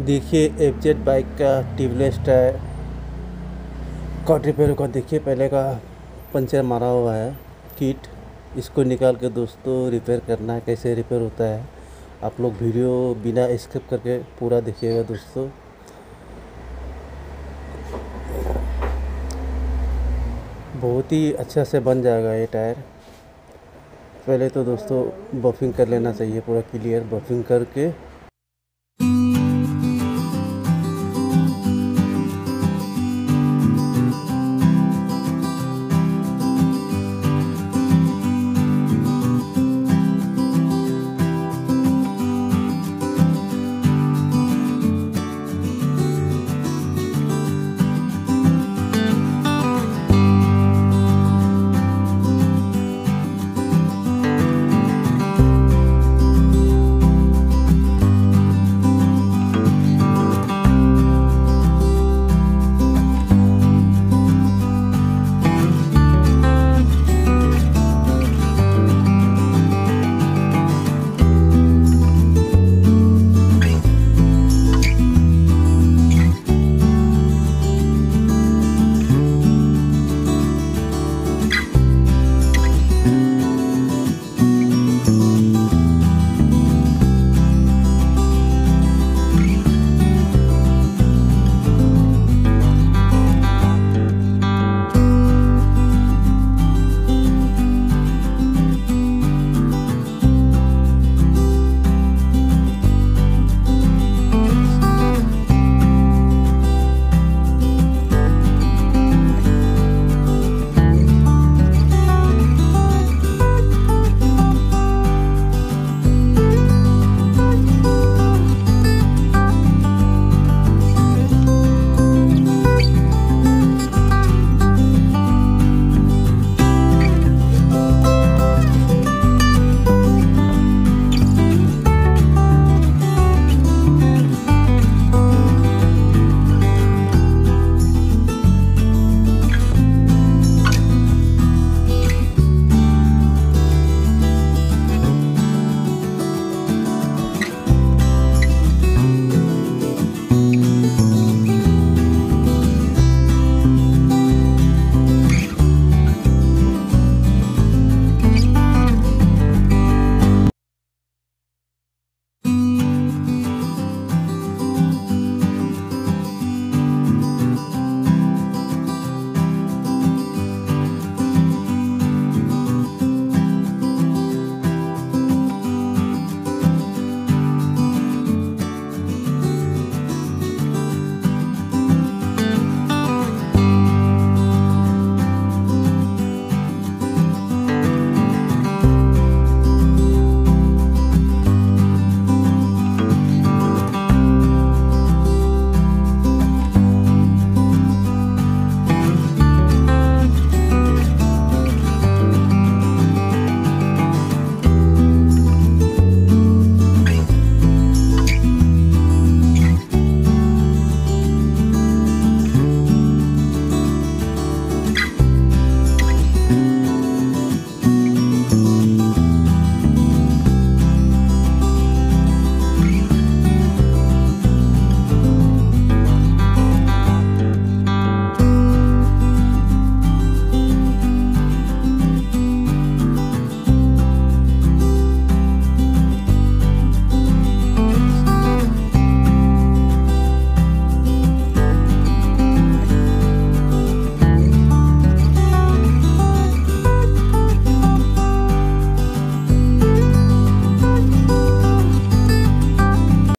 देखिए F Z bike का tubeless tyre cut repair का देखिए, पहले का पंचर मारा हुआ है। किट इसको निकाल के दोस्तों रिपेयर करना है, कैसे रिपेयर होता है। आप लोग वीडियो बिना स्किप करके पूरा देखिएगा दोस्तों। बहुत ही अच्छा से बन जाएगा ये टायर। पहले तो दोस्तों बफिंग कर लेना चाहिए, पूरा क्लियर बफिंग करके।